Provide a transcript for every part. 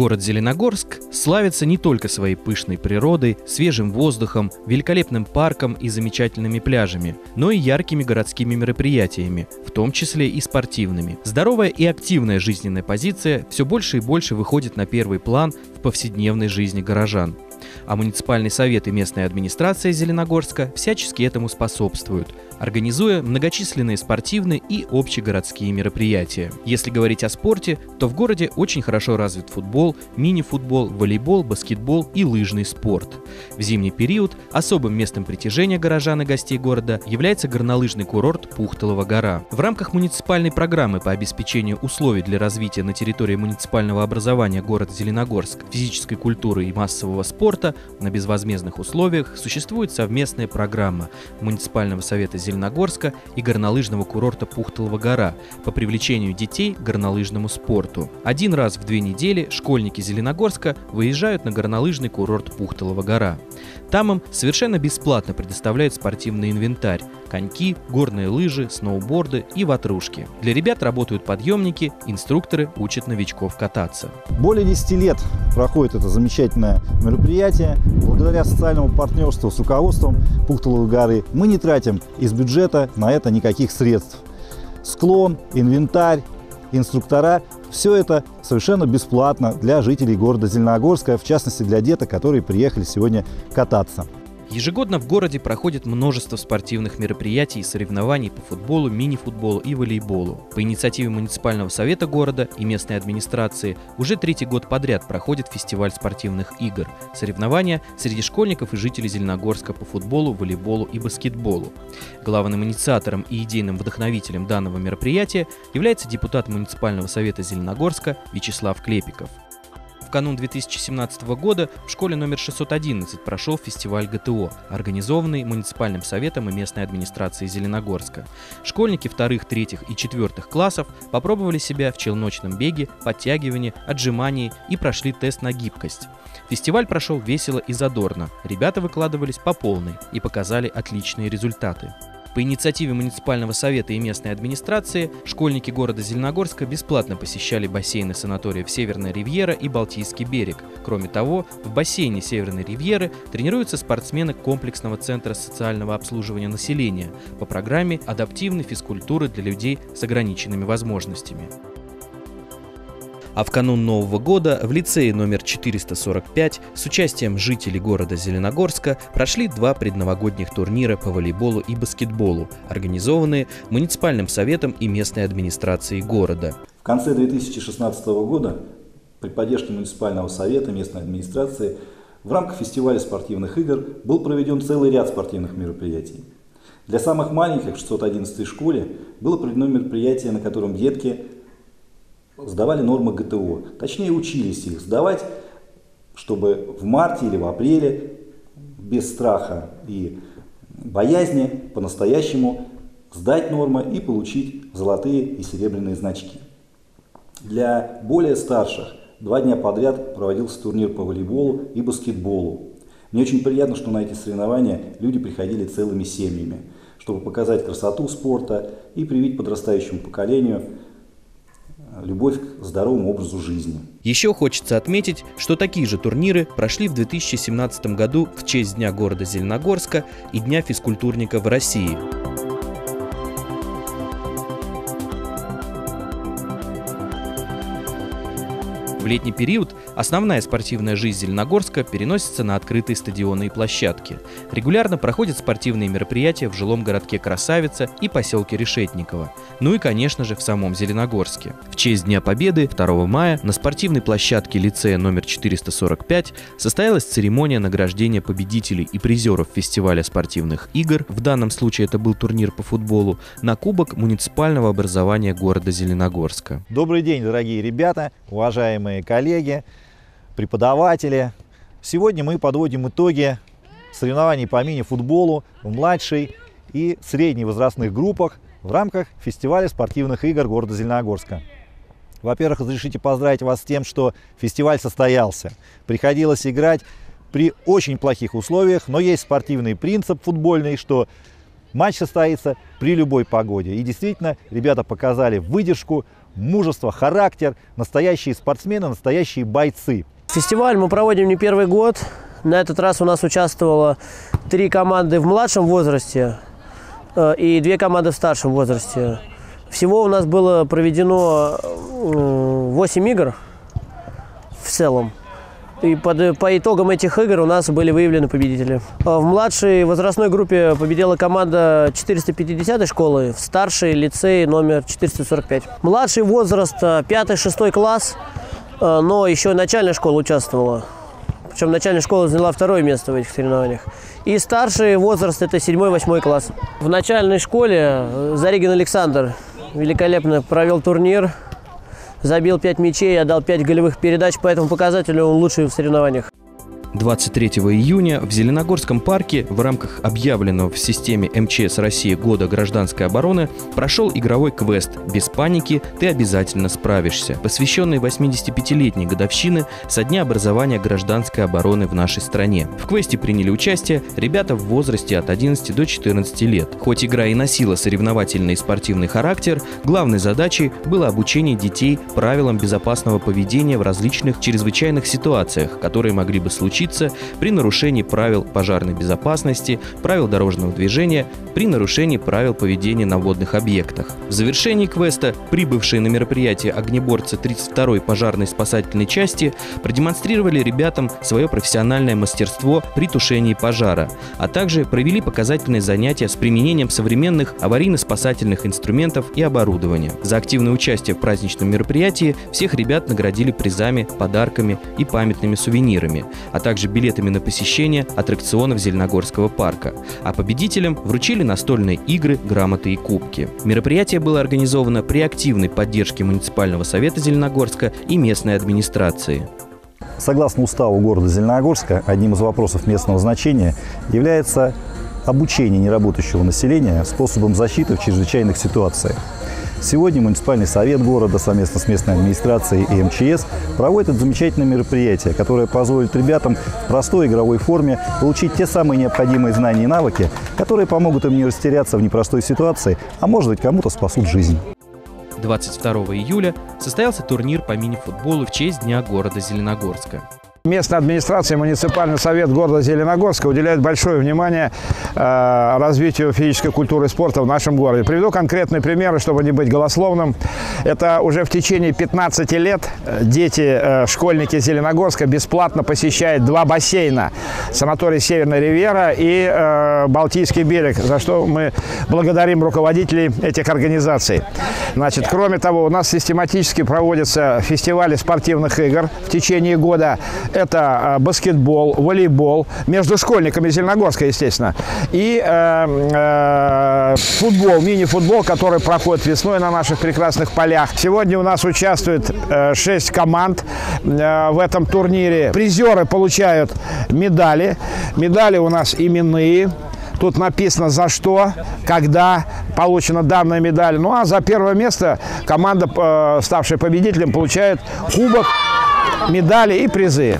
Город Зеленогорск славится не только своей пышной природой, свежим воздухом, великолепным парком и замечательными пляжами, но и яркими городскими мероприятиями, в том числе и спортивными. Здоровая и активная жизненная позиция все больше и больше выходит на первый план в повседневной жизни горожан а муниципальный совет и местная администрация Зеленогорска всячески этому способствуют, организуя многочисленные спортивные и общегородские мероприятия. Если говорить о спорте, то в городе очень хорошо развит футбол, мини-футбол, волейбол, баскетбол и лыжный спорт. В зимний период особым местом притяжения горожан и гостей города является горнолыжный курорт Пухтолова гора. В рамках муниципальной программы по обеспечению условий для развития на территории муниципального образования города Зеленогорск физической культуры и массового спорта на безвозмездных условиях существует совместная программа Муниципального совета Зеленогорска и горнолыжного курорта Пухтолова гора по привлечению детей к горнолыжному спорту. Один раз в две недели школьники Зеленогорска выезжают на горнолыжный курорт Пухтолова гора. Там им совершенно бесплатно предоставляют спортивный инвентарь – коньки, горные лыжи, сноуборды и ватрушки. Для ребят работают подъемники, инструкторы учат новичков кататься. Более 10 лет проходит это замечательное мероприятие. Благодаря социальному партнерству с руководством Пухтоловой горы мы не тратим из бюджета на это никаких средств. Склон, инвентарь, инструктора – все это совершенно бесплатно для жителей города Зеленогорска, в частности для деток, которые приехали сегодня кататься. Ежегодно в городе проходит множество спортивных мероприятий и соревнований по футболу, мини-футболу и волейболу. По инициативе муниципального совета города и местной администрации уже третий год подряд проходит фестиваль спортивных игр. Соревнования среди школьников и жителей Зеленогорска по футболу, волейболу и баскетболу. Главным инициатором и идейным вдохновителем данного мероприятия является депутат муниципального совета Зеленогорска Вячеслав Клепиков. В канун 2017 года в школе номер 611 прошел фестиваль ГТО, организованный муниципальным советом и местной администрацией Зеленогорска. Школьники вторых, третьих и четвертых классов попробовали себя в челночном беге, подтягивании, отжимании и прошли тест на гибкость. Фестиваль прошел весело и задорно. Ребята выкладывались по полной и показали отличные результаты. По инициативе муниципального совета и местной администрации школьники города Зеленогорска бесплатно посещали бассейны санаториев Северная Ривьера и Балтийский берег. Кроме того, в бассейне Северной Ривьеры тренируются спортсмены комплексного центра социального обслуживания населения по программе адаптивной физкультуры для людей с ограниченными возможностями. А в канун Нового года в лицее номер 445 с участием жителей города Зеленогорска прошли два предновогодних турнира по волейболу и баскетболу, организованные муниципальным советом и местной администрацией города. В конце 2016 года при поддержке муниципального совета местной администрации в рамках фестиваля спортивных игр был проведен целый ряд спортивных мероприятий. Для самых маленьких в 611 школе было проведено мероприятие, на котором детки сдавали нормы ГТО. Точнее, учились их сдавать, чтобы в марте или в апреле без страха и боязни по-настоящему сдать нормы и получить золотые и серебряные значки. Для более старших два дня подряд проводился турнир по волейболу и баскетболу. Мне очень приятно, что на эти соревнования люди приходили целыми семьями, чтобы показать красоту спорта и привить подрастающему поколению любовь к здоровому образу жизни. Еще хочется отметить, что такие же турниры прошли в 2017 году в честь Дня города Зеленогорска и Дня физкультурника в России. Летний период основная спортивная жизнь Зеленогорска переносится на открытые стадионы и площадки. Регулярно проходят спортивные мероприятия в жилом городке Красавица и поселке Решетниково. Ну и, конечно же, в самом Зеленогорске. В честь Дня Победы 2 мая на спортивной площадке лицея номер 445 состоялась церемония награждения победителей и призеров фестиваля спортивных игр, в данном случае это был турнир по футболу, на кубок муниципального образования города Зеленогорска. Добрый день, дорогие ребята, уважаемые уважаемые коллеги, преподаватели. Сегодня мы подводим итоги соревнований по мини-футболу в младшей и средней возрастных группах в рамках фестиваля спортивных игр города Зеленогорска. Во-первых, разрешите поздравить вас с тем, что фестиваль состоялся. Приходилось играть при очень плохих условиях, но есть спортивный принцип футбольный, что матч состоится при любой погоде. И действительно, ребята показали выдержку, мужество, характер, настоящие спортсмены, настоящие бойцы. Фестиваль мы проводим не первый год. На этот раз у нас участвовало три команды в младшем возрасте э, и две команды в старшем возрасте. Всего у нас было проведено 8 игр в целом. И под, по итогам этих игр у нас были выявлены победители. А в младшей возрастной группе победила команда 450 школы, в старшей лицей номер 445. Младший возраст 5-6 э, класс, э, но еще начальная школа участвовала. Причем начальная школа заняла второе место в этих соревнованиях. И старший возраст это 7-8 класс. В начальной школе э, Зарегин Александр великолепно провел турнир забил 5 мячей, отдал 5 голевых передач, по этому показателю он лучший в соревнованиях. 23 июня в Зеленогорском парке в рамках объявленного в системе МЧС России года гражданской обороны прошел игровой квест «Без паники, ты обязательно справишься», посвященный 85-летней годовщины со дня образования гражданской обороны в нашей стране. В квесте приняли участие ребята в возрасте от 11 до 14 лет. Хоть игра и носила соревновательный и спортивный характер, главной задачей было обучение детей правилам безопасного поведения в различных чрезвычайных ситуациях, которые могли бы случиться случиться при нарушении правил пожарной безопасности, правил дорожного движения, при нарушении правил поведения на водных объектах. В завершении квеста прибывшие на мероприятие огнеборцы 32-й пожарной спасательной части продемонстрировали ребятам свое профессиональное мастерство при тушении пожара, а также провели показательные занятия с применением современных аварийно-спасательных инструментов и оборудования. За активное участие в праздничном мероприятии всех ребят наградили призами, подарками и памятными сувенирами, а также также билетами на посещение аттракционов Зеленогорского парка, а победителям вручили настольные игры, грамоты и кубки. Мероприятие было организовано при активной поддержке муниципального совета Зеленогорска и местной администрации. Согласно уставу города Зеленогорска, одним из вопросов местного значения является обучение неработающего населения способом защиты в чрезвычайных ситуациях. Сегодня муниципальный совет города совместно с местной администрацией и МЧС проводит это замечательное мероприятие, которое позволит ребятам в простой игровой форме получить те самые необходимые знания и навыки, которые помогут им не растеряться в непростой ситуации, а может быть кому-то спасут жизнь. 22 июля состоялся турнир по мини-футболу в честь Дня города Зеленогорска. Местная администрация и муниципальный совет города Зеленогорска уделяют большое внимание э, развитию физической культуры и спорта в нашем городе. Приведу конкретные примеры, чтобы не быть голословным. Это уже в течение 15 лет э, дети, э, школьники Зеленогорска бесплатно посещают два бассейна. Санаторий Северная Ривера и э, Балтийский берег, за что мы благодарим руководителей этих организаций. Значит, кроме того, у нас систематически проводятся фестивали спортивных игр в течение года это э, баскетбол, волейбол, между школьниками Зеленогорска, естественно, и э, э, футбол, мини-футбол, который проходит весной на наших прекрасных полях. Сегодня у нас участвует э, 6 команд э, в этом турнире. Призеры получают медали. Медали у нас именные. Тут написано за что, когда получена данная медаль. Ну а за первое место команда, э, ставшая победителем, получает кубок медали и призы.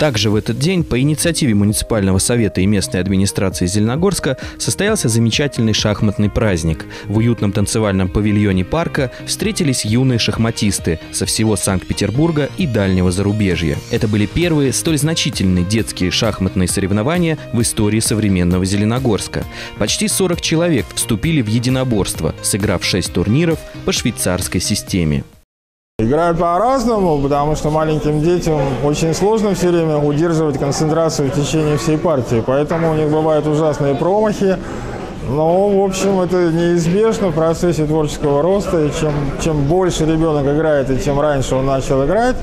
Также в этот день по инициативе муниципального совета и местной администрации Зеленогорска состоялся замечательный шахматный праздник. В уютном танцевальном павильоне парка встретились юные шахматисты со всего Санкт-Петербурга и дальнего зарубежья. Это были первые столь значительные детские шахматные соревнования в истории современного Зеленогорска. Почти 40 человек вступили в единоборство, сыграв 6 турниров по швейцарской системе. Играют по-разному, потому что маленьким детям очень сложно все время удерживать концентрацию в течение всей партии. Поэтому у них бывают ужасные промахи. Но, в общем, это неизбежно в процессе творческого роста. И чем, чем больше ребенок играет, и чем раньше он начал играть,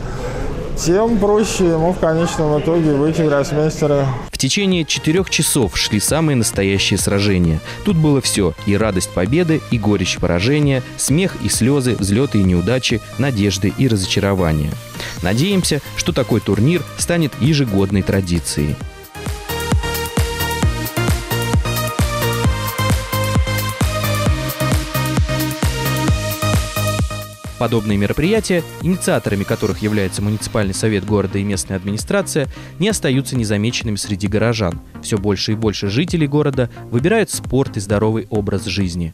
тем проще ему в конечном итоге выйти гроссмейстера. В течение четырех часов шли самые настоящие сражения. Тут было все – и радость победы, и горечь поражения, смех и слезы, взлеты и неудачи, надежды и разочарования. Надеемся, что такой турнир станет ежегодной традицией. Подобные мероприятия, инициаторами которых является муниципальный совет города и местная администрация, не остаются незамеченными среди горожан. Все больше и больше жителей города выбирают спорт и здоровый образ жизни.